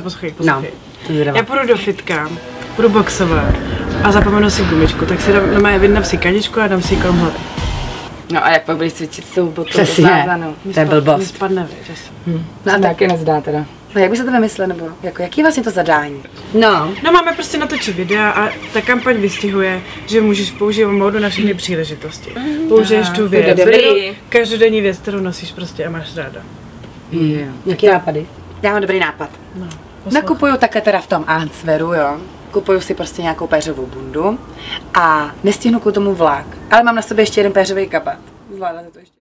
Poslouchej, No, poslouchej. to zvědavá. Já půjdu do fitka, budu boxovat a zapomenu si gumičku, tak si dám, no, vydám si kaničku a dám si ji kolem hlavy. No a jak pak budeš cvičit s tou botou Přesně, zavázanou? to je blbost. spadne, víš, asi. No a taky nezdá teda. No jak by se to vymyslel, nebo jako, jaký je vlastně to zadání? No, No máme prostě natočit videa a ta kampaň vystihuje, že můžeš používat módu na všechny příležitosti. Použiješ tu věc, to je dobrý. kterou- každodenní věc, kterou nosíš prostě a máš ráda. Jo. jaký nápady? Já mám dobrý nápad. No, Nakupuju takhle teda v tom Ansveru, jo. Kupuju si prostě nějakou péřovou bundu a nestihnu k tomu vlak. Ale mám na sobě ještě jeden péřový kabát. Zvládla to ještě.